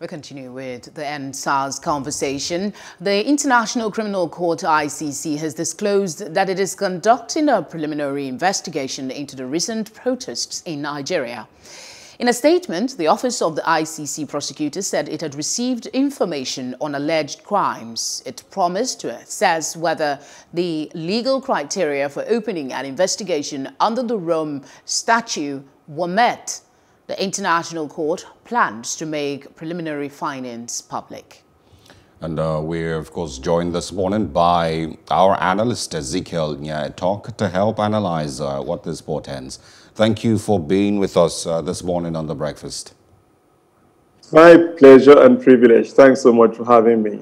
We continue with the EndSARS conversation. The International Criminal Court ICC has disclosed that it is conducting a preliminary investigation into the recent protests in Nigeria. In a statement, the Office of the ICC prosecutor said it had received information on alleged crimes. It promised to assess whether the legal criteria for opening an investigation under the Rome Statute were met the International Court plans to make preliminary findings public. And uh, we're, of course, joined this morning by our analyst, Ezekiel Etok to help analyze uh, what this portends. Thank you for being with us uh, this morning on The Breakfast. My pleasure and privilege. Thanks so much for having me.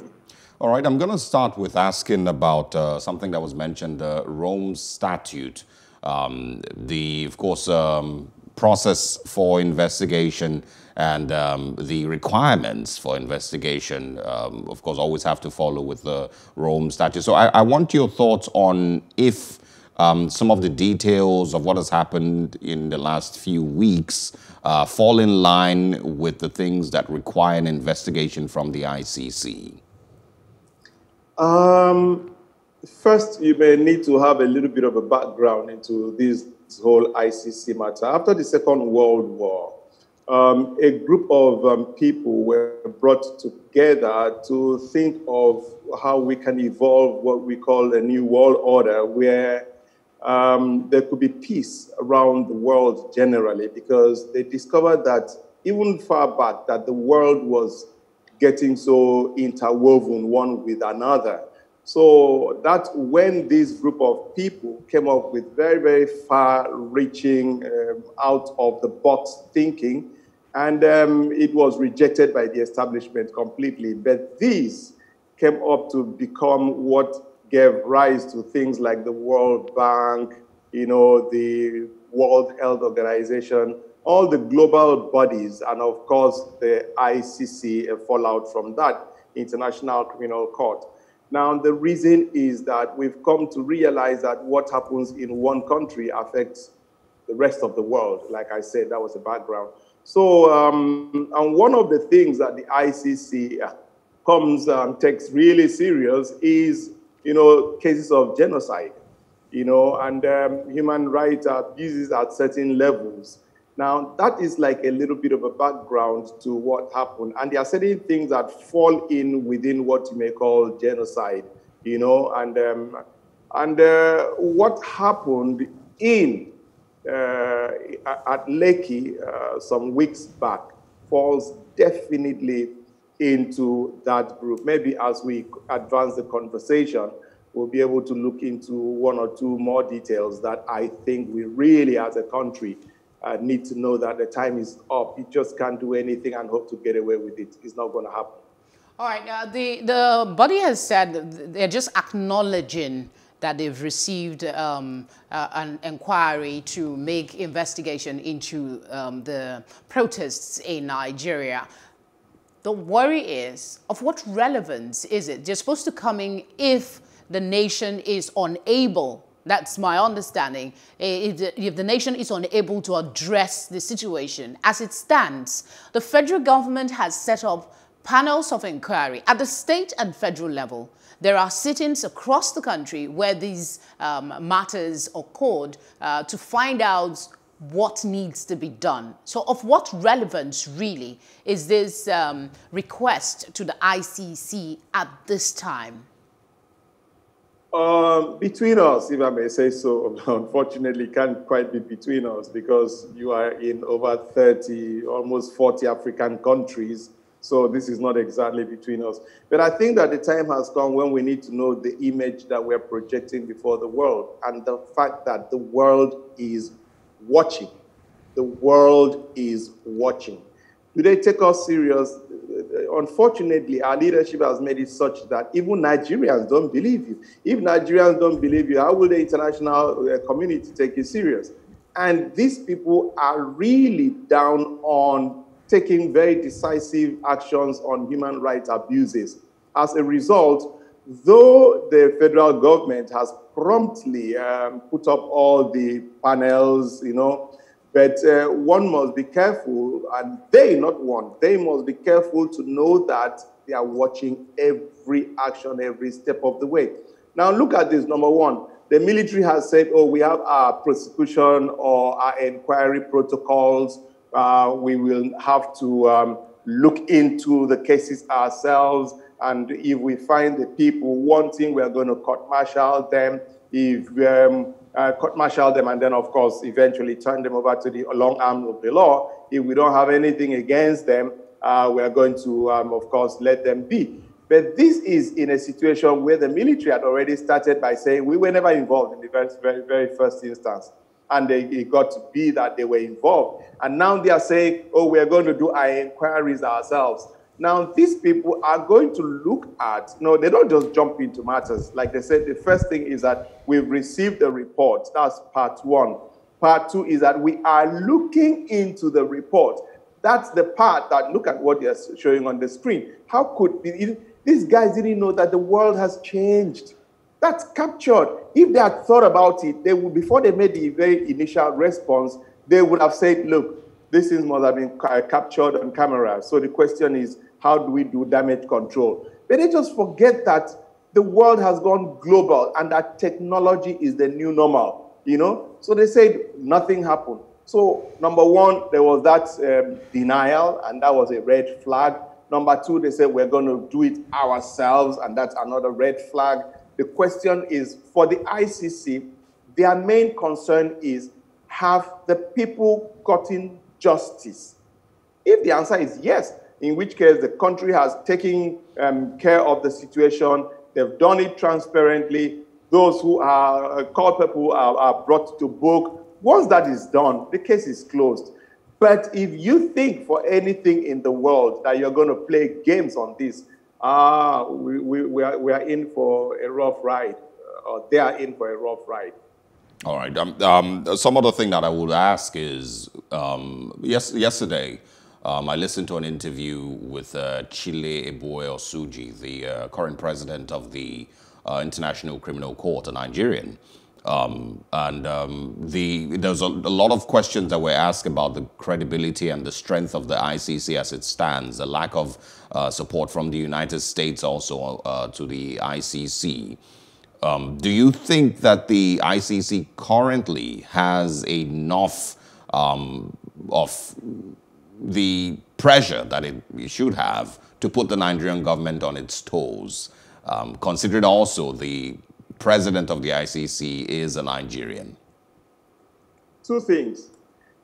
All right, I'm going to start with asking about uh, something that was mentioned, the Rome Statute. Um, the, of course, um, process for investigation and um, the requirements for investigation, um, of course, always have to follow with the Rome Statute. So I, I want your thoughts on if um, some of the details of what has happened in the last few weeks uh, fall in line with the things that require an investigation from the ICC. Um, first, you may need to have a little bit of a background into these this whole ICC matter. After the Second World War, um, a group of um, people were brought together to think of how we can evolve what we call a new world order where um, there could be peace around the world generally because they discovered that even far back that the world was getting so interwoven one with another so that when this group of people came up with very, very far-reaching, um, out-of-the-box thinking, and um, it was rejected by the establishment completely. But these came up to become what gave rise to things like the World Bank, you know, the World Health Organization, all the global bodies, and of course the ICC, a fallout from that, International Criminal Court. Now, the reason is that we've come to realize that what happens in one country affects the rest of the world. Like I said, that was the background. So, um, and one of the things that the ICC comes and takes really serious is, you know, cases of genocide, you know, and um, human rights abuses at certain levels. Now, that is like a little bit of a background to what happened. And there are certain things that fall in within what you may call genocide, you know, and, um, and uh, what happened in uh, at Lekki uh, some weeks back falls definitely into that group. Maybe as we advance the conversation, we'll be able to look into one or two more details that I think we really, as a country, uh, need to know that the time is up. You just can't do anything and hope to get away with it. It's not going to happen. All right. Uh, the, the body has said they're just acknowledging that they've received um, uh, an inquiry to make investigation into um, the protests in Nigeria. The worry is, of what relevance is it? They're supposed to come in if the nation is unable that's my understanding. If the, nation is unable to address the situation as it stands, the federal government has set up panels of inquiry at the state and federal level. There are sittings across the country where these um, matters occurred uh, to find out what needs to be done. So of what relevance really is this um, request to the ICC at this time? Um, between us, if I may say so, unfortunately, can't quite be between us because you are in over 30, almost 40 African countries. So this is not exactly between us. But I think that the time has come when we need to know the image that we're projecting before the world and the fact that the world is watching. The world is watching. Do they take us serious? Unfortunately, our leadership has made it such that even Nigerians don't believe you. If Nigerians don't believe you, how will the international uh, community take you serious? And these people are really down on taking very decisive actions on human rights abuses. As a result, though the federal government has promptly um, put up all the panels, you know, But uh, one must be careful, and they, not one, they must be careful to know that they are watching every action, every step of the way. Now, look at this. Number one, the military has said, oh, we have our prosecution or our inquiry protocols. Uh, we will have to um, look into the cases ourselves. And if we find the people wanting, we're going to court martial them. If um, uh, court martial them, and then, of course, eventually turn them over to the long arm of the law. If we don't have anything against them, uh, we're going to, um, of course, let them be. But this is in a situation where the military had already started by saying we were never involved in the very, very, very first instance. And they, it got to be that they were involved. And now they are saying, oh, we're going to do our inquiries ourselves. Now, these people are going to look at, no, they don't just jump into matters. Like they said, the first thing is that we've received the report. That's part one. Part two is that we are looking into the report. That's the part that, look at what they're showing on the screen. How could these guys didn't know that the world has changed? That's captured. If they had thought about it, they would, before they made the very initial response, they would have said, look, this thing must have been captured on camera. So the question is, how do we do damage control? But they just forget that the world has gone global and that technology is the new normal, you know? So they said nothing happened. So number one, there was that um, denial, and that was a red flag. Number two, they said we're going to do it ourselves, and that's another red flag. The question is for the ICC, their main concern is have the people gotten justice? If the answer is yes, in which case the country has taken um, care of the situation. They've done it transparently. Those who are uh, culpable are, are brought to book. Once that is done, the case is closed. But if you think for anything in the world that you're going to play games on this, ah, we, we, we, are, we are in for a rough ride, uh, or they are in for a rough ride. All right. Um, um, some other thing that I would ask is, um, yes, yesterday, um, I listened to an interview with uh, Chile Eboe Osuji, the uh, current president of the uh, International Criminal Court, a Nigerian. Um, and um, the, there's a, a, lot of questions that were asked about the credibility and the strength of the ICC as it stands, the lack of uh, support from the United States also uh, to the ICC. Um, do you think that the ICC currently has enough um, of the pressure that it, should have to put the Nigerian government on its toes, um, considering also the president of the ICC is a Nigerian? Two things.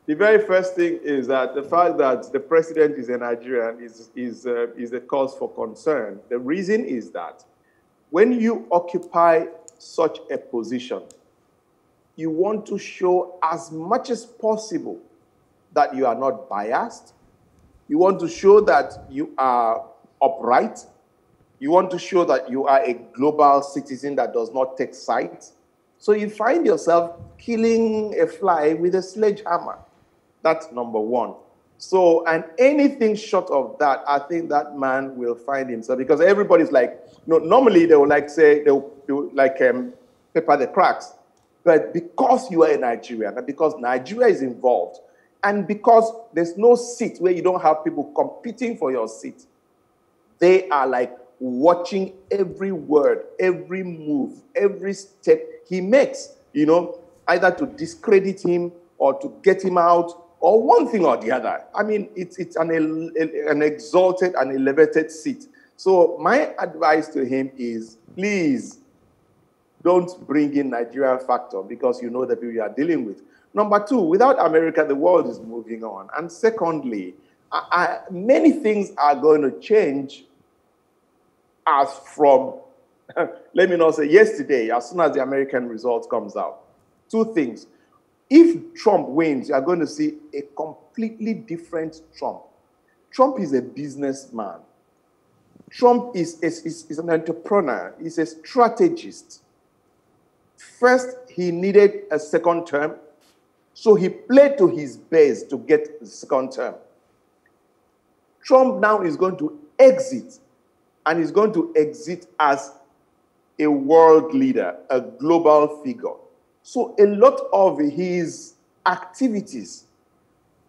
The very first thing is that the fact that the president is a Nigerian is, is, uh, is a cause for concern. The reason is that when you occupy such a position, you want to show as much as possible that you are not biased. You want to show that you are upright. You want to show that you are a global citizen that does not take sides. So you find yourself killing a fly with a sledgehammer. That's number one. So, and anything short of that, I think that man will find himself because everybody's like, you know, normally they will like say, they'll, they'll like um, pepper the cracks. But because you are a Nigerian and because Nigeria is involved, and because there's no seat where you don't have people competing for your seat, they are like watching every word, every move, every step he makes, you know, either to discredit him or to get him out or one thing or the other. I mean, it's, it's an, an exalted and elevated seat. So my advice to him is, please don't bring in Nigeria factor because you know the people you are dealing with. Number two, without America, the world is moving on. And secondly, I, I, many things are going to change as from, let me not say yesterday, as soon as the American result comes out. Two things. If Trump wins, you are going to see a completely different Trump. Trump is a businessman. Trump is, is, is, is an entrepreneur. He's a strategist. First, he needed a second term. So he played to his base to get the second term. Trump now is going to exit, and he's going to exit as a world leader, a global figure. So a lot of his activities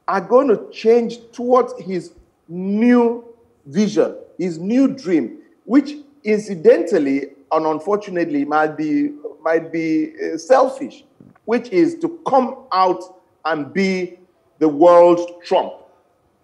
are going to change towards his new vision, his new dream, which incidentally and unfortunately might be might be uh, selfish, which is to come out and be the world Trump,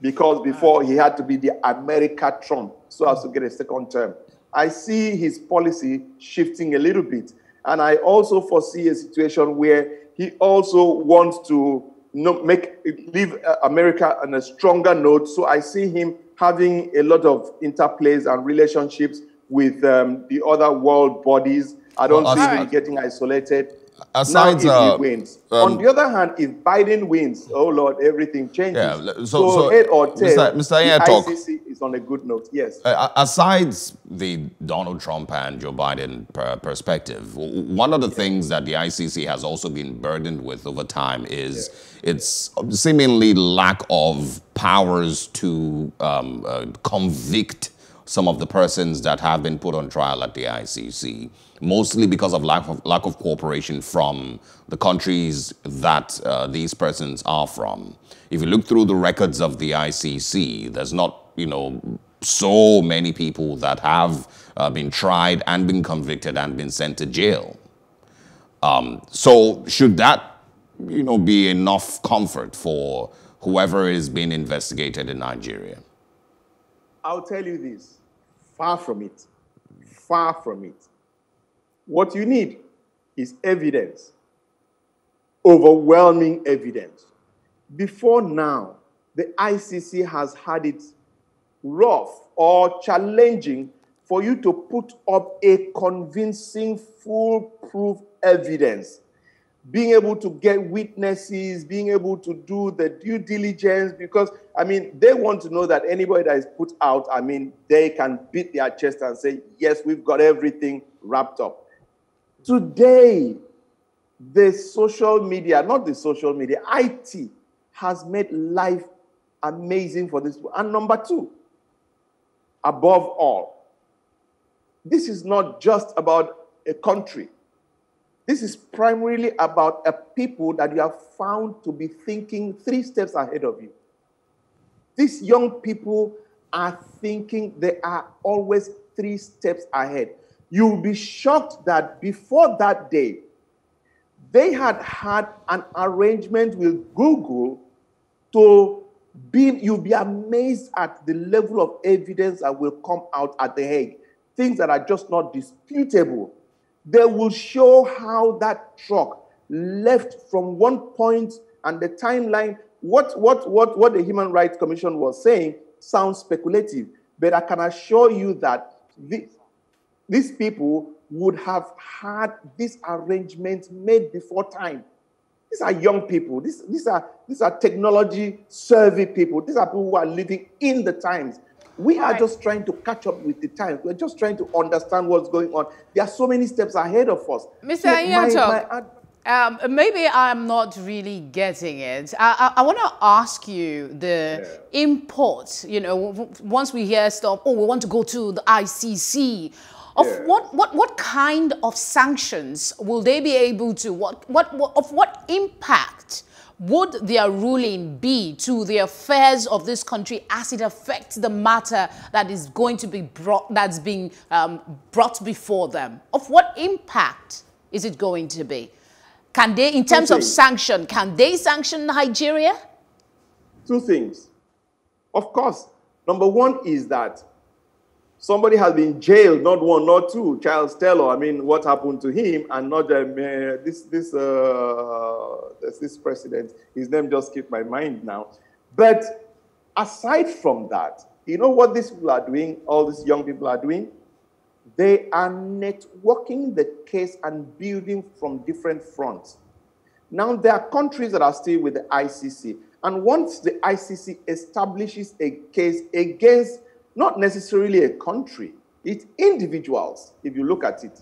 because before he had to be the America Trump so as to get a second term. I see his policy shifting a little bit, and I also foresee a situation where he also wants to make leave uh, America on a stronger note. So I see him having a lot of interplays and relationships with um, the other world bodies. I don't well, see him getting isolated. Aside, now, if uh, he wins. Um, On the other hand, if Biden wins, oh Lord, everything changes. Yeah, so, so, so head or tail, Mr. Mr. Etok, ICC is on a good note. Yes. Uh, aside the Donald Trump and Joe Biden per perspective, one of the things that the ICC has also been burdened with over time is yeah. its seemingly lack of powers to um, uh, convict some of the persons that have been put on trial at the ICC, mostly because of lack of, lack of cooperation from the countries that uh, these persons are from. If you look through the records of the ICC, there's not, you know, so many people that have uh, been tried and been convicted and been sent to jail. Um, so should that, you know, be enough comfort for whoever is being investigated in Nigeria? I'll tell you this Far from it. Far from it. What you need is evidence, overwhelming evidence. Before now, the ICC has had it rough or challenging for you to put up a convincing, foolproof evidence being able to get witnesses, being able to do the due diligence, because I mean, they want to know that anybody that is put out, I mean, they can beat their chest and say, yes, we've got everything wrapped up. Today, the social media, not the social media, IT has made life amazing for this. And number two, above all, this is not just about a country this is primarily about a people that you have found to be thinking three steps ahead of you. These young people are thinking they are always three steps ahead. You'll be shocked that before that day, they had had an arrangement with Google to be, you'll be amazed at the level of evidence that will come out at The Hague. Things that are just not disputable. They will show how that truck left from one point and the timeline. What, what, what, what the Human Rights Commission was saying sounds speculative, but I can assure you that this, these people would have had this arrangement made before time. These are young people. These, these, are, these are technology survey people. These are people who are living in the times. We are right. just trying to catch up with the times. We're just trying to understand what's going on. There are so many steps ahead of us. Mr. So um, maybe I'm not really getting it. I, I, I want to ask you the yeah. import, you know, once we hear stuff, oh, we want to go to the ICC. Of yeah. what, what, what kind of sanctions will they be able to, what, what, what, of what impact would their ruling be to the affairs of this country as it affects the matter that is going to be brought, that's being um, brought before them? Of what impact is it going to be? Can they, in terms of sanction, can they sanction Nigeria? Two things. Of course, number one is that somebody has been jailed, not one, not two. Charles Taylor, I mean, what happened to him, and not um, uh, this this uh, this president. His name just skipped my mind now. But aside from that, you know what these people are doing? All these young people are doing. They are networking the case and building from different fronts. Now there are countries that are still with the ICC, and once the ICC establishes a case against not necessarily a country, it's individuals, if you look at it.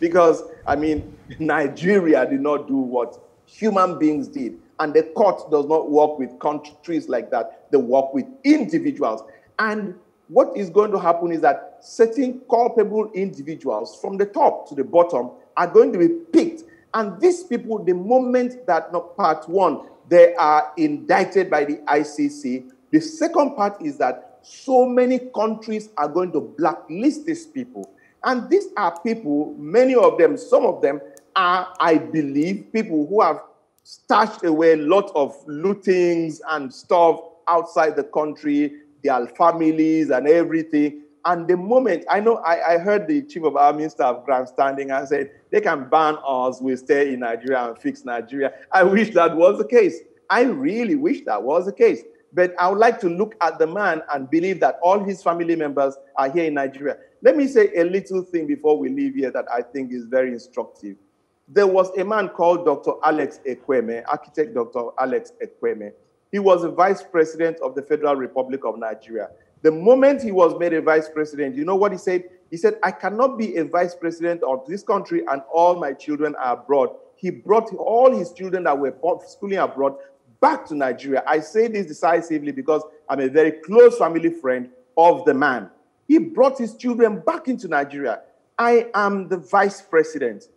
Because, I mean, Nigeria did not do what human beings did. And the court does not work with countries like that, they work with individuals. And what is going to happen is that certain culpable individuals from the top to the bottom are going to be picked. And these people, the moment that, not part one, they are indicted by the ICC. The second part is that so many countries are going to blacklist these people. And these are people, many of them, some of them are, I believe, people who have stashed away a lot of lootings and stuff outside the country, their families and everything. And the moment I know, I, I heard the chief of army staff grandstanding and said they can ban us, we stay in Nigeria and fix Nigeria. I wish that was the case. I really wish that was the case. But I would like to look at the man and believe that all his family members are here in Nigeria. Let me say a little thing before we leave here that I think is very instructive. There was a man called Dr. Alex Ekwueme, architect Dr. Alex Ekwueme. He was a vice president of the Federal Republic of Nigeria. The moment he was made a vice president, you know what he said? He said, I cannot be a vice president of this country and all my children are abroad. He brought all his children that were schooling abroad back to Nigeria. I say this decisively because I'm a very close family friend of the man. He brought his children back into Nigeria. I am the vice president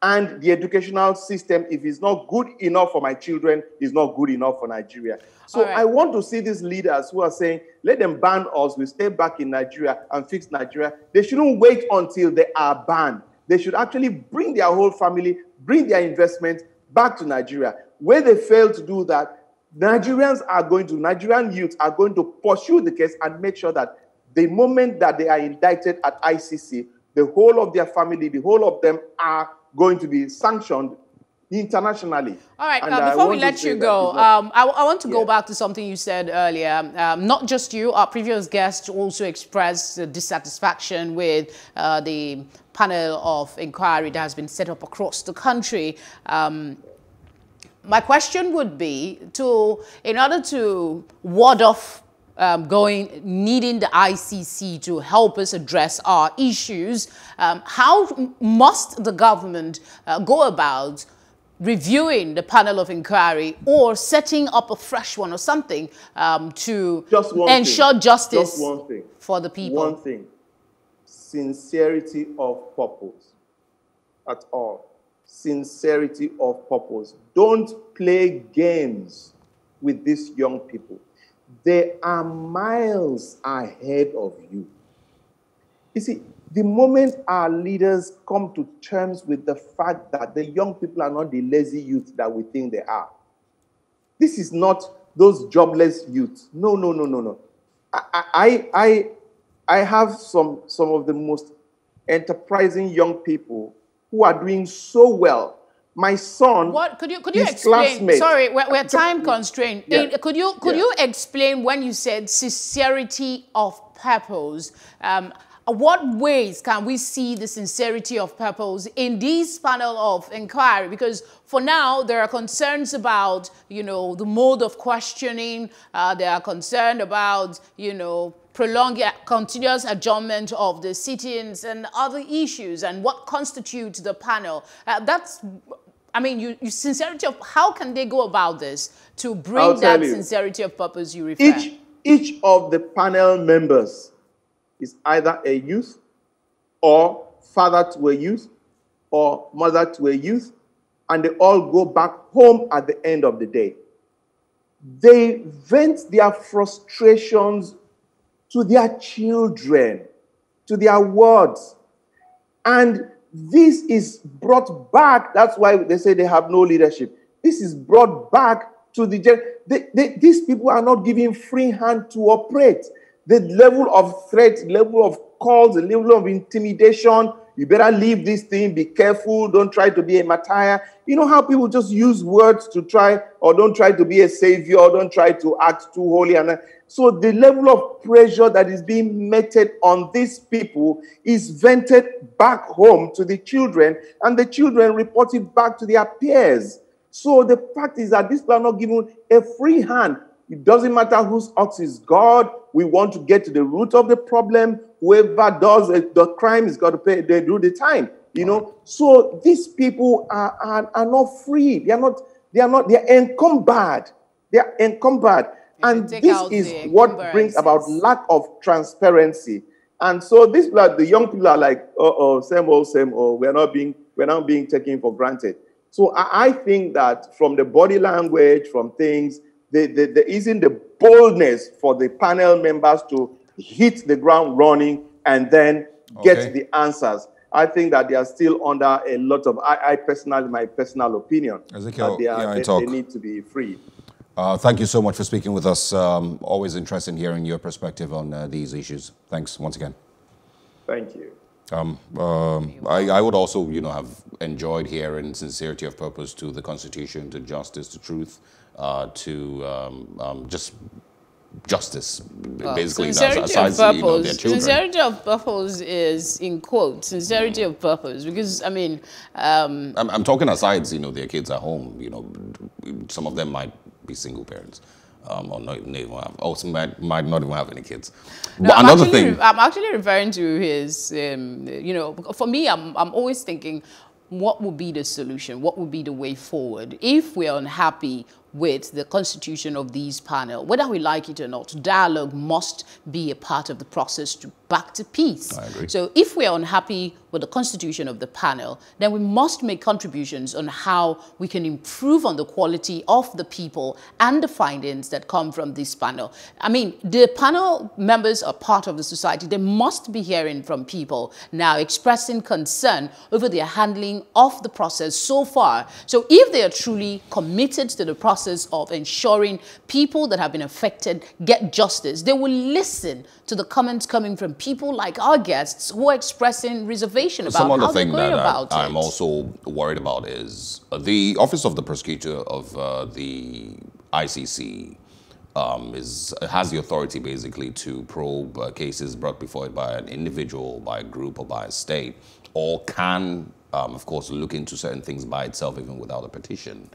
and the educational system, if it's not good enough for my children, is not good enough for Nigeria. So right. I want to see these leaders who are saying, let them ban us, we stay back in Nigeria and fix Nigeria. They shouldn't wait until they are banned. They should actually bring their whole family, bring their investment back to Nigeria. Where they fail to do that, Nigerians are going to, Nigerian youth are going to pursue the case and make sure that the moment that they are indicted at ICC, the whole of their family, the whole of them are going to be sanctioned internationally. All right, uh, before we let you go, um, I, I, want to go back to something you said earlier. Um, not just you, our previous guest also expressed dissatisfaction with uh, the panel of inquiry that has been set up across the country. Um, my question would be to, in order to ward off um, going, needing the ICC to help us address our issues. Um, how must the government uh, go about reviewing the panel of inquiry or setting up a fresh one or something um, to ensure thing. justice for the people? One thing, sincerity of purpose at all. Sincerity of purpose. Don't play games with these young people. They are miles ahead of you. You see, the moment our leaders come to terms with the fact that the young people are not the lazy youth that we think they are, this is not those jobless youth. No, no, no, no, no. I, I, I, I have some, some of the most enterprising young people who are doing so well my son what could you could you explain sorry we're, we're time constrained yeah. could you could yeah. you explain when you said sincerity of purpose um, what ways can we see the sincerity of purpose in this panel of inquiry? Because for now, there are concerns about, you know, the mode of questioning. Uh, they are concerned about, you know, prolonged continuous adjournment of the sittings and other issues and what constitutes the panel. Uh, that's I mean, you, you, sincerity of how can they go about this to bring that you, sincerity of purpose you refer? Each each of the panel members is either a youth or father to a youth or mother to a youth, and they all go back home at the end of the day. They vent their frustrations to their children, to their words, and this is brought back. That's why they say they have no leadership. This is brought back to the. They, they, these people are not given free hand to operate. The level of threat, level of calls, the level of intimidation. You better leave this thing. Be careful. Don't try to be a martyr. You know how people just use words to try, or don't try to be a savior, or don't try to act too holy. And so the level of pressure that is being meted on these people is vented back home to the children, and the children report it back to their peers. So the fact is that these people are not given a free hand. It doesn't matter whose ox is God. We want to get to the root of the problem. Whoever does the crime is got to pay. They do the time. You know. So these people are, are, are not free. They are not. They are not. They are encumbered. They are encumbered. And this is what brings about lack of transparency. And so this the young people are like, oh, oh, same old, same old. We're not being, we're not being taken for granted. So I, I think that from the body language, from things, the, the, there isn't the boldness for the panel members to hit the ground running and then get okay. the answers. I think that they are still under a lot of, I, I personally, my personal opinion, Ezekiel, that they, are, they, they, need to be free. Uh, thank you so much for speaking with us. Um, always interested in hearing your perspective on uh, these issues. Thanks once again. Thank you. Um, um, I, I, would also, you know, have enjoyed hearing sincerity of purpose to the Constitution, to justice, to truth, uh, to um, um just justice, well, basically. Sincerity of purpose. You know, sincerity of purpose is in quotes. Sincerity mm. of purpose, because I mean, um, I'm, I'm, talking aside. You know, their kids at home. You know, some of them might be single parents. Um, or not, not even have, also might, might not even have any kids. No, but I'm another thing, I'm actually referring to his, um, you know, for me, I'm, I'm always thinking, what would be the solution? What would be the way forward? If we're unhappy with the constitution of these panel, whether we like it or not, dialogue must be a part of the process to back to peace. So if we are unhappy with the constitution of the panel, then we must make contributions on how we can improve on the quality of the people and the findings that come from this panel. I mean, the panel members are part of the society. They must be hearing from people now expressing concern over their handling of the process so far. So if they are truly committed to the process of ensuring people that have been affected get justice, they will listen to the comments coming from people like our guests who are expressing reservation about Some how they're going about I, it. I'm also worried about is uh, the Office of the Prosecutor of uh, the ICC um, is has the authority basically to probe uh, cases brought before it by an individual, by a group, or by a state, or can, um, of course, look into certain things by itself even without a petition.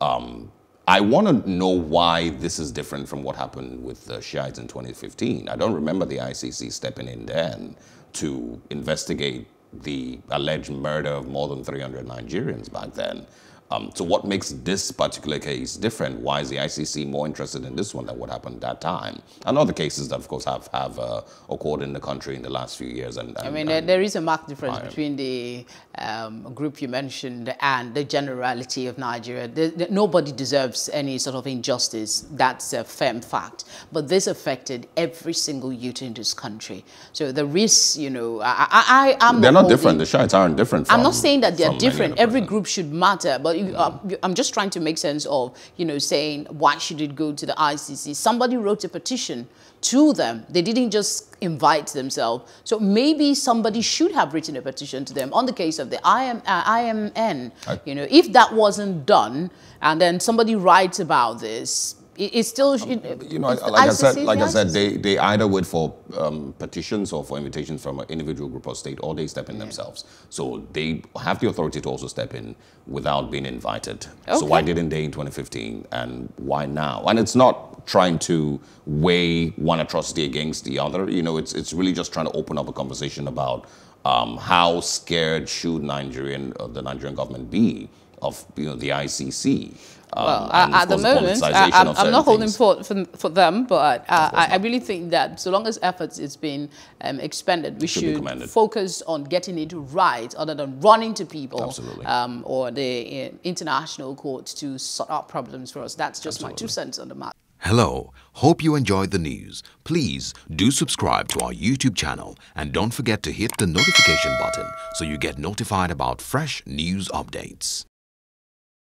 Um, I want to know why this is different from what happened with the Shiites in 2015. I don't remember the ICC stepping in then to investigate the alleged murder of more than 300 Nigerians back then. Um, so what makes this particular case different? Why is the ICC more interested in this one than what happened that time? And other cases that, of course, have, have uh, occurred in the country in the last few years. And, and I mean, and there is a marked difference between the um, group you mentioned and the generality of Nigeria. The, the, nobody deserves any sort of injustice. That's a firm fact. But this affected every single youth in this country. So the risks, you know, I, I, am They're not, not different. The Shiites aren't different. I'm not saying that they're different. Every group should matter. But you, uh, I'm just trying to make sense of, you know, saying why should it go to the ICC? Somebody wrote a petition to them. They didn't just invite themselves. So maybe somebody should have written a petition to them on the case of the IM, uh, IMN. I, you know, if that wasn't done, and then somebody writes about this, it's still it, you know like I said like I said they they either wait for um, petitions or for invitations from an individual group or state or they step in yeah. themselves. So they have the authority to also step in without being invited. Okay. so why didn't they in 2015 and why now? And it's not trying to weigh one atrocity against the other. You know it's it's really just trying to open up a conversation about um, how scared should Nigerian uh, the Nigerian government be of you know the ICC um, well, at the moment, I, am not holding for, for, for, them, but uh, I, I, really think that so long as efforts is being um, expended, we should, should focus on getting it right other than running to people um, or the uh, international courts to sort out problems for us. That's just Absolutely. my two cents on the matter. Hello, hope you enjoyed the news. Please do subscribe to our YouTube channel and don't forget to hit the notification button so you get notified about fresh news updates.